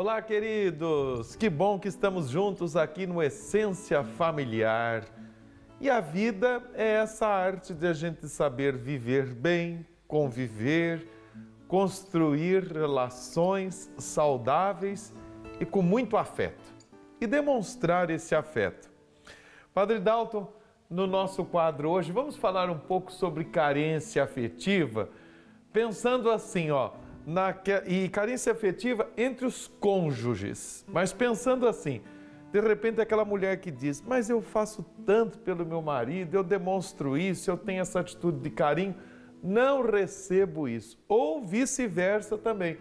Olá, queridos! Que bom que estamos juntos aqui no Essência Familiar. E a vida é essa arte de a gente saber viver bem, conviver, construir relações saudáveis e com muito afeto. E demonstrar esse afeto. Padre Dalton, no nosso quadro hoje, vamos falar um pouco sobre carência afetiva, pensando assim, ó, na, e carência afetiva entre os cônjuges, mas pensando assim, de repente aquela mulher que diz, mas eu faço tanto pelo meu marido, eu demonstro isso, eu tenho essa atitude de carinho, não recebo isso. Ou vice-versa também.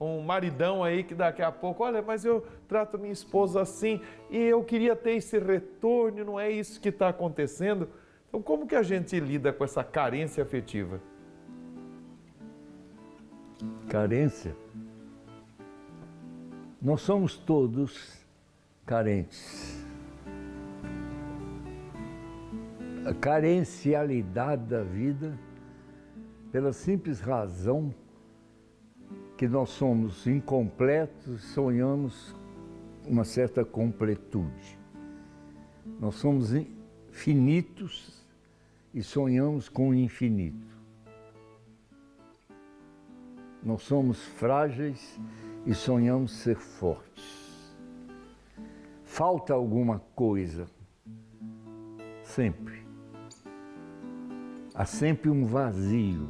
Um maridão aí que daqui a pouco, olha, mas eu trato minha esposa assim e eu queria ter esse retorno, não é isso que está acontecendo. Então, como que a gente lida com essa carência afetiva? Carência? Nós somos todos carentes. A carencialidade da vida, pela simples razão que nós somos incompletos e sonhamos uma certa completude. Nós somos finitos e sonhamos com o infinito. Nós somos frágeis e sonhamos ser fortes. Falta alguma coisa, sempre. Há sempre um vazio.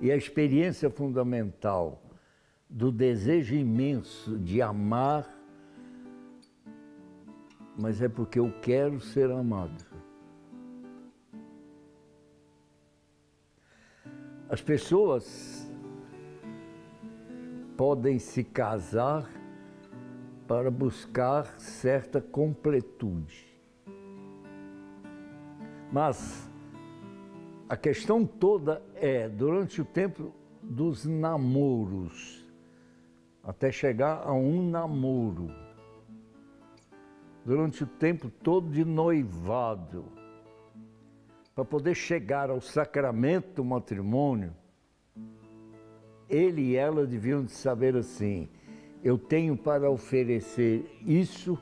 E a experiência fundamental do desejo imenso de amar, mas é porque eu quero ser amado. As pessoas podem se casar para buscar certa completude. Mas a questão toda é, durante o tempo dos namoros, até chegar a um namoro, durante o tempo todo de noivado, para poder chegar ao sacramento do matrimônio, ele e ela deviam saber assim: eu tenho para oferecer isso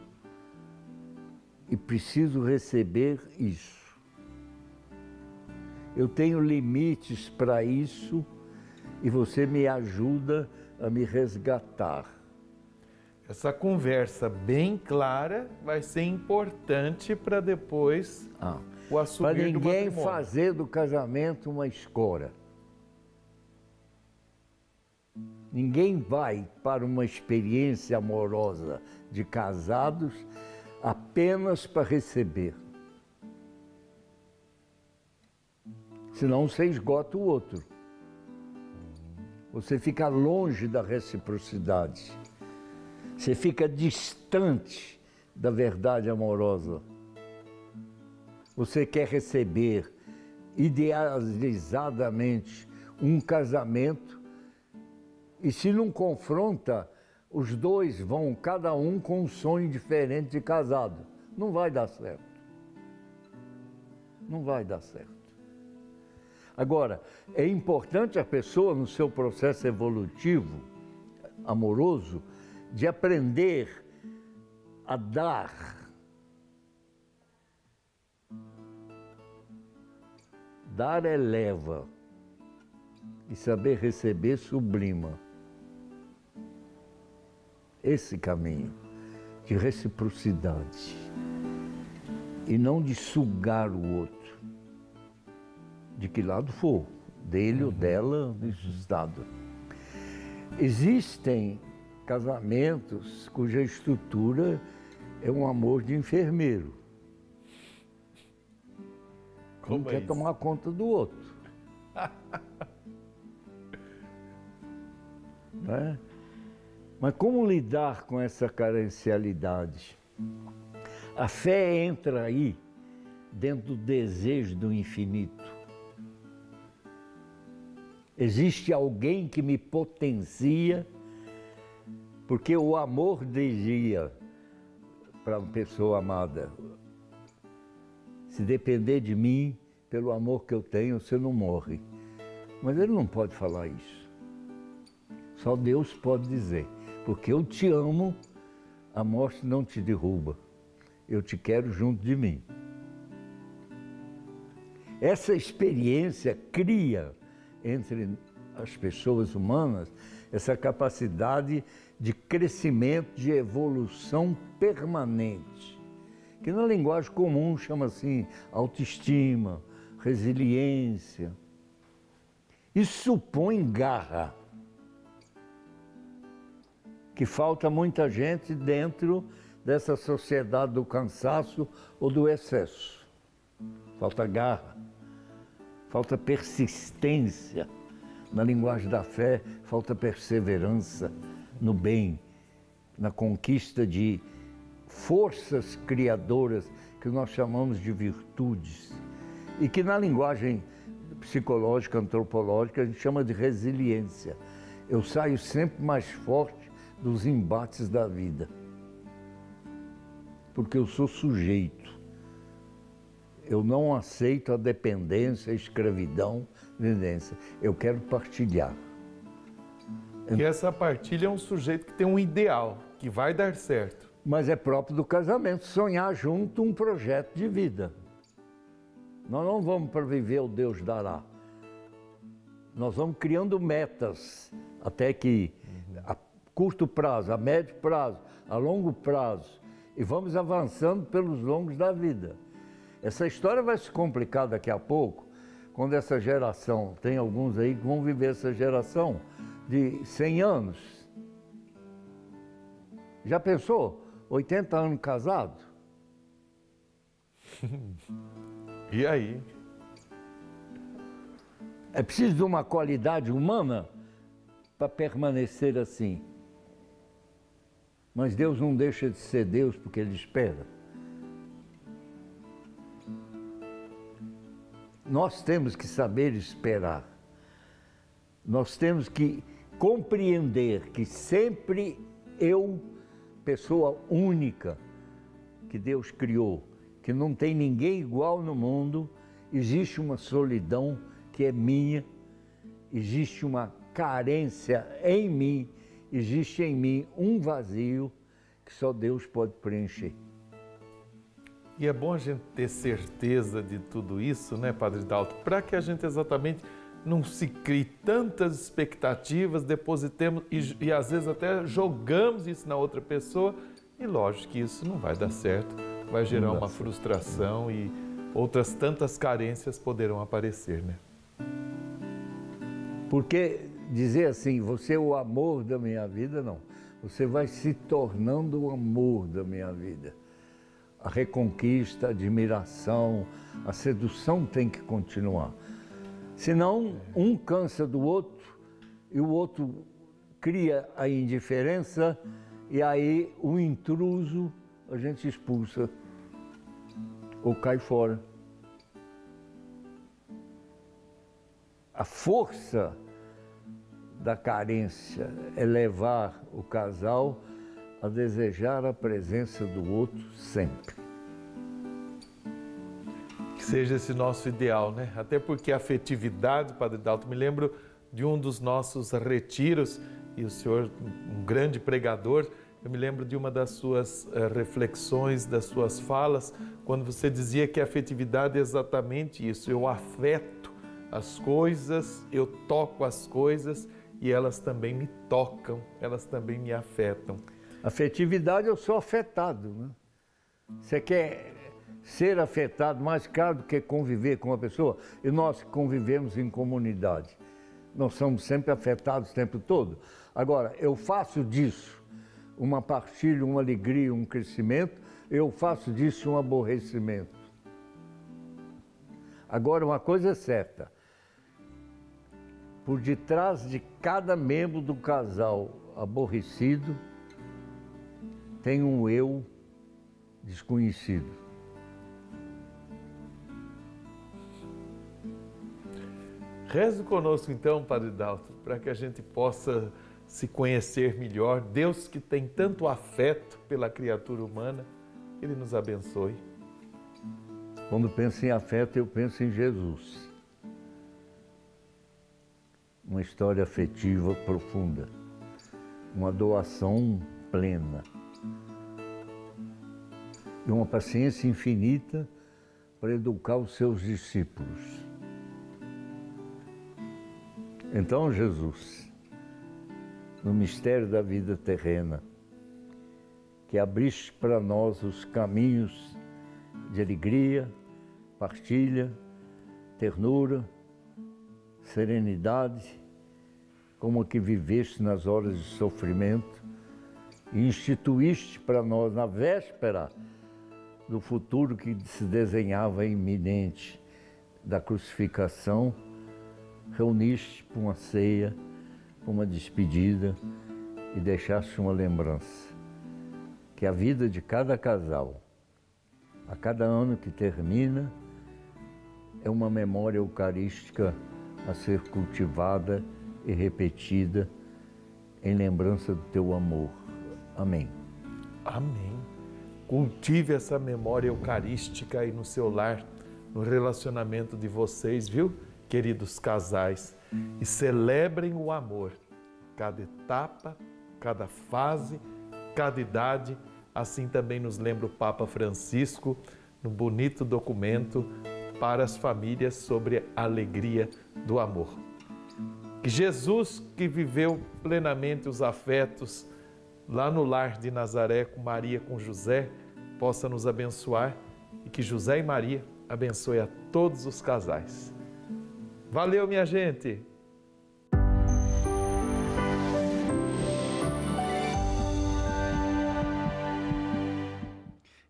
e preciso receber isso. Eu tenho limites para isso e você me ajuda a me resgatar. Essa conversa bem clara vai ser importante para depois ah o assumir Para ninguém do fazer do casamento uma escora. Ninguém vai para uma experiência amorosa de casados apenas para receber. Senão você esgota o outro. Você fica longe da reciprocidade. Você fica distante da verdade amorosa. Você quer receber idealizadamente um casamento e se não confronta, os dois vão cada um com um sonho diferente de casado. Não vai dar certo. Não vai dar certo. Agora, é importante a pessoa no seu processo evolutivo, amoroso, de aprender a dar Dar eleva e saber receber sublima. Esse caminho de reciprocidade e não de sugar o outro, de que lado for, dele uhum. ou dela, nesse estado. Existem casamentos cuja estrutura é um amor de enfermeiro como um é quer isso? tomar conta do outro. né? Mas como lidar com essa carencialidade? A fé entra aí dentro do desejo do infinito. Existe alguém que me potencia, porque o amor dizia para uma pessoa amada: se depender de mim, pelo amor que eu tenho, você não morre. Mas ele não pode falar isso. Só Deus pode dizer. Porque eu te amo, a morte não te derruba. Eu te quero junto de mim. Essa experiência cria entre as pessoas humanas essa capacidade de crescimento, de evolução permanente, que na linguagem comum chama assim autoestima, resiliência. Isso supõe garra, que falta muita gente dentro dessa sociedade do cansaço ou do excesso. Falta garra, falta persistência. Na linguagem da fé, falta perseverança no bem, na conquista de forças criadoras que nós chamamos de virtudes e que na linguagem psicológica, antropológica, a gente chama de resiliência. Eu saio sempre mais forte dos embates da vida, porque eu sou sujeito. Eu não aceito a dependência, a escravidão, tendência. Eu quero partilhar. E essa partilha é um sujeito que tem um ideal, que vai dar certo. Mas é próprio do casamento sonhar junto um projeto de vida. Nós não vamos para viver o Deus dará. Nós vamos criando metas até que a curto prazo, a médio prazo, a longo prazo e vamos avançando pelos longos da vida. Essa história vai se complicar daqui a pouco, quando essa geração, tem alguns aí que vão viver essa geração de 100 anos. Já pensou? 80 anos casado? e aí? É preciso de uma qualidade humana para permanecer assim. Mas Deus não deixa de ser Deus porque Ele espera. Nós temos que saber esperar. Nós temos que compreender que sempre eu, pessoa única que Deus criou, que não tem ninguém igual no mundo, existe uma solidão que é minha, existe uma carência em mim, existe em mim um vazio que só Deus pode preencher. E é bom a gente ter certeza de tudo isso, né, Padre Dalto, para que a gente exatamente não se crie tantas expectativas, depositemos e, e às vezes até jogamos isso na outra pessoa e lógico que isso não vai dar certo, vai gerar uma frustração e outras tantas carências poderão aparecer, né? Porque dizer assim, você é o amor da minha vida, não. Você vai se tornando o amor da minha vida a reconquista, a admiração, a sedução tem que continuar. Senão, um cansa do outro e o outro cria a indiferença e aí o intruso a gente expulsa ou cai fora. A força da carência é levar o casal a desejar a presença do outro sempre. Que seja esse nosso ideal, né? Até porque a afetividade, Padre Dalto, me lembro de um dos nossos retiros, e o senhor, um grande pregador, eu me lembro de uma das suas uh, reflexões, das suas falas, quando você dizia que a afetividade é exatamente isso. Eu afeto as coisas, eu toco as coisas e elas também me tocam, elas também me afetam. Afetividade, eu sou afetado. Né? Você quer ser afetado mais caro do que conviver com uma pessoa? E nós convivemos em comunidade. Nós somos sempre afetados o tempo todo. Agora, eu faço disso uma partilha, uma alegria, um crescimento, eu faço disso um aborrecimento. Agora, uma coisa é certa: por detrás de cada membro do casal aborrecido, tem um eu desconhecido. Reze conosco então, Padre Dalto, para que a gente possa se conhecer melhor. Deus que tem tanto afeto pela criatura humana, Ele nos abençoe. Quando penso em afeto, eu penso em Jesus. Uma história afetiva profunda. uma doação plena e uma paciência infinita para educar os seus discípulos. Então, Jesus, no mistério da vida terrena, que abriste para nós os caminhos de alegria, partilha, ternura, serenidade, como que viveste nas horas de sofrimento e instituíste para nós na véspera do futuro que se desenhava iminente da crucificação, reuniste para uma ceia, para uma despedida e deixaste uma lembrança que a vida de cada casal, a cada ano que termina, é uma memória eucarística a ser cultivada e repetida em lembrança do teu amor. Amém. Amém. Cultive essa memória eucarística aí no seu lar, no relacionamento de vocês, viu, queridos casais? E celebrem o amor, cada etapa, cada fase, cada idade. Assim também nos lembra o Papa Francisco no bonito documento para as famílias sobre a alegria do amor. Que Jesus, que viveu plenamente os afetos lá no lar de Nazaré com Maria, com José, possa nos abençoar e que José e Maria abençoe a todos os casais. Valeu, minha gente!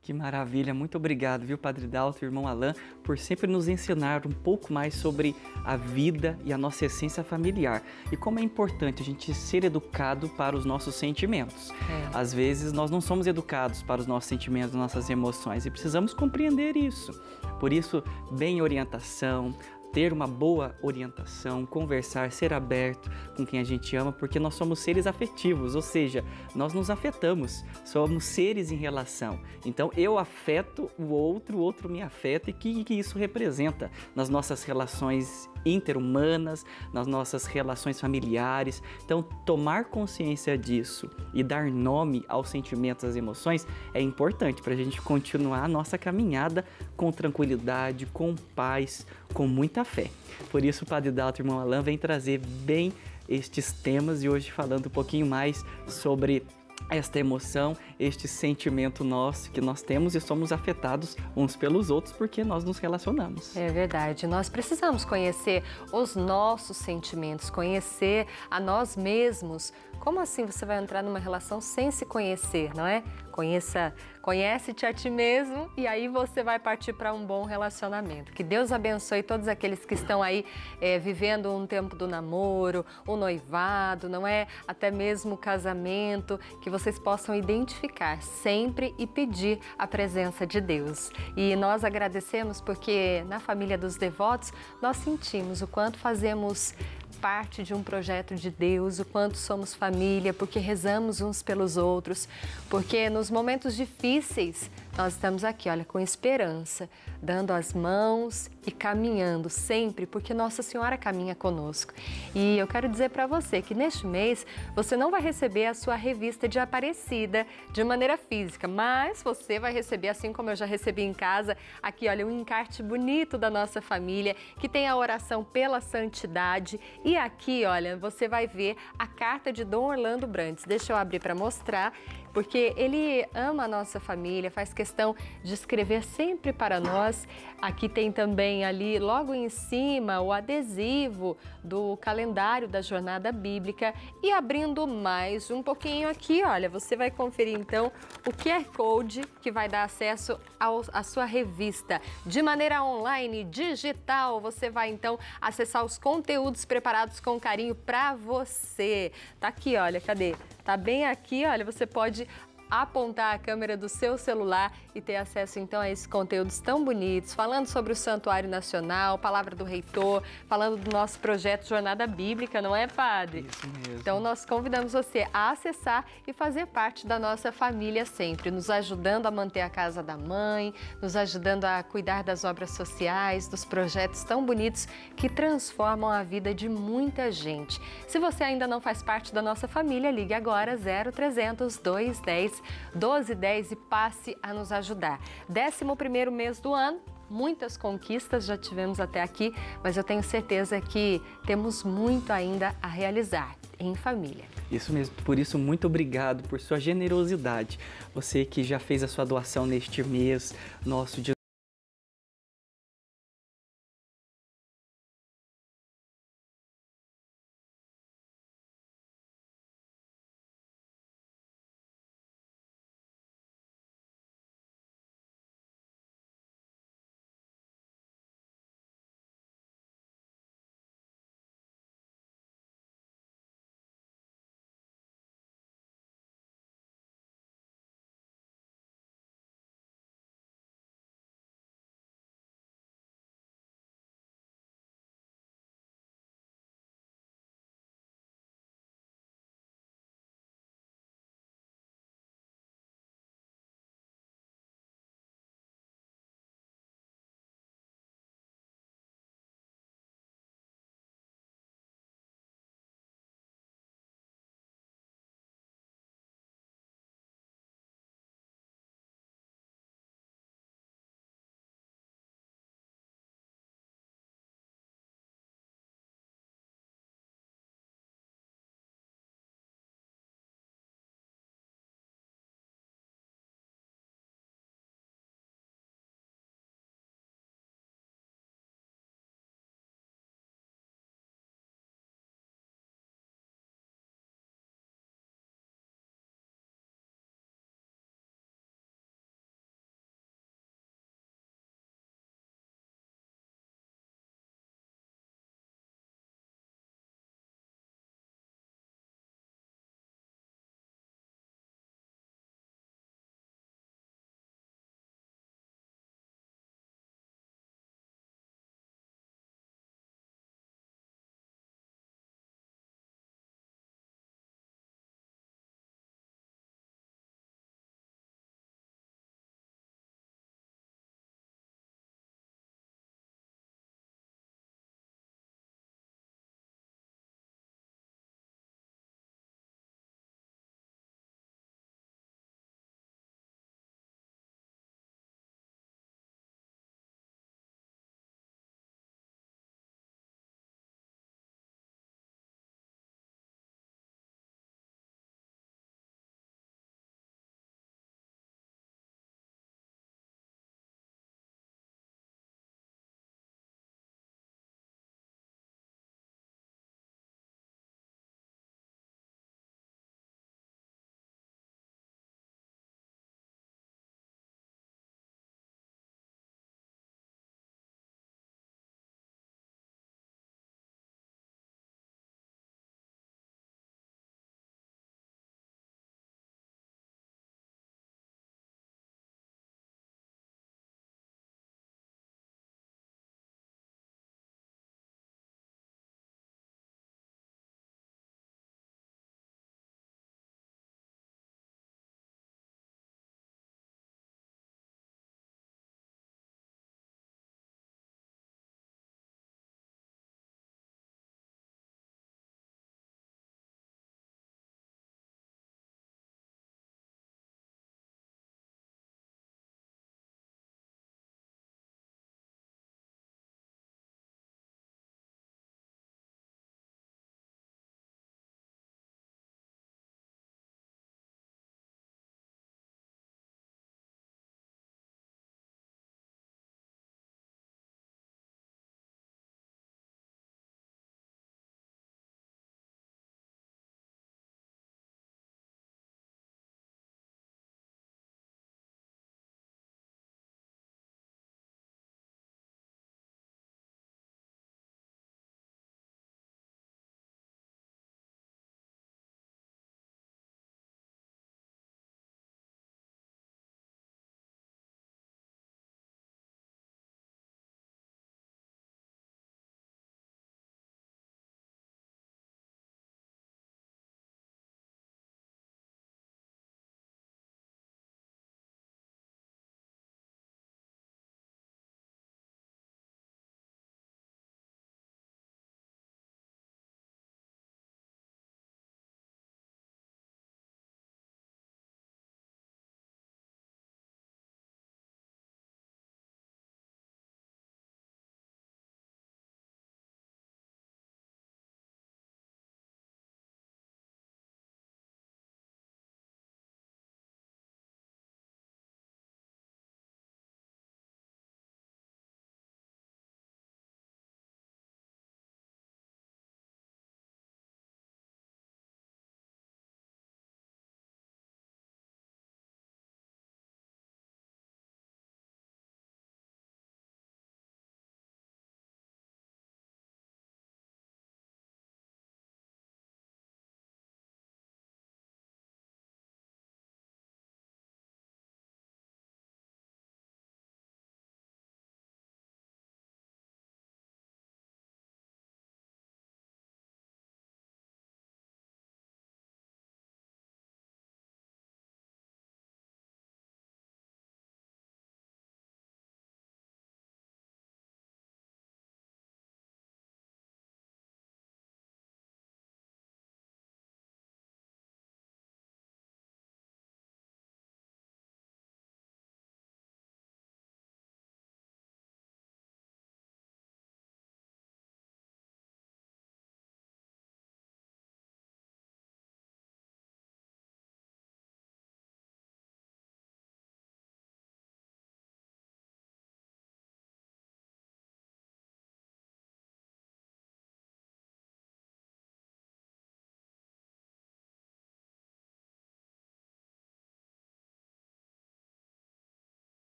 Que maravilha, muito obrigado, viu, Padre Dalto e irmão Alain, por sempre nos ensinar um pouco mais sobre a vida e a nossa essência familiar e como é importante a gente ser educado para os nossos sentimentos. É. Às vezes nós não somos educados para os nossos sentimentos, nossas emoções e precisamos compreender isso. Por isso, bem orientação, ter uma boa orientação, conversar, ser aberto com quem a gente ama, porque nós somos seres afetivos, ou seja, nós nos afetamos, somos seres em relação. Então eu afeto o outro, o outro me afeta e que, que isso representa nas nossas relações interhumanas, nas nossas relações familiares. Então, tomar consciência disso e dar nome aos sentimentos, às emoções é importante para a gente continuar a nossa caminhada com tranquilidade, com paz, com muita fé. Por isso, o Padre Dalton, irmão Alain, vem trazer bem estes temas e hoje falando um pouquinho mais sobre esta emoção, este sentimento nosso que nós temos e somos afetados uns pelos outros porque nós nos relacionamos. É verdade. Nós precisamos conhecer os nossos sentimentos, conhecer a nós mesmos. Como assim você vai entrar numa relação sem se conhecer, não é? Conheça, conhece-te a ti mesmo e aí você vai partir para um bom relacionamento. Que Deus abençoe todos aqueles que estão aí é, vivendo um tempo do namoro, o noivado, não é? Até mesmo o casamento, que vocês possam identificar sempre e pedir a presença de Deus. E nós agradecemos porque na família dos devotos nós sentimos o quanto fazemos parte de um projeto de Deus, o quanto somos família, porque rezamos uns pelos outros, porque nos momentos difíceis nós estamos aqui, olha, com esperança, dando as mãos e caminhando sempre, porque Nossa Senhora caminha conosco. E eu quero dizer para você que neste mês você não vai receber a sua revista de Aparecida de maneira física, mas você vai receber, assim como eu já recebi em casa, aqui, olha, um encarte bonito da nossa família que tem a oração pela santidade. E aqui, olha, você vai ver a carta de Dom Orlando Brandes. Deixa eu abrir para mostrar porque ele ama a nossa família, faz questão de escrever sempre para nós. Aqui tem também ali, logo em cima, o adesivo do calendário da jornada bíblica. E abrindo mais um pouquinho aqui, olha, você vai conferir então o QR Code que vai dar acesso à sua revista. De maneira online, digital, você vai então acessar os conteúdos preparados com carinho para você. Tá aqui, olha, cadê? Tá bem aqui, olha, você pode apontar a câmera do seu celular e ter acesso então a esses conteúdos tão bonitos, falando sobre o Santuário Nacional, Palavra do Reitor, falando do nosso projeto Jornada Bíblica, não é, Padre? Isso mesmo. Então nós convidamos você a acessar e fazer parte da nossa família sempre, nos ajudando a manter a casa da mãe, nos ajudando a cuidar das obras sociais, dos projetos tão bonitos que transformam a vida de muita gente. Se você ainda não faz parte da nossa família, ligue agora 0300 210 1210 e passe a nos ajudar. 11 primeiro mês do ano, muitas conquistas já tivemos até aqui, mas eu tenho certeza que temos muito ainda a realizar em família. Isso mesmo, por isso, muito obrigado por sua generosidade. Você que já fez a sua doação neste mês, nosso de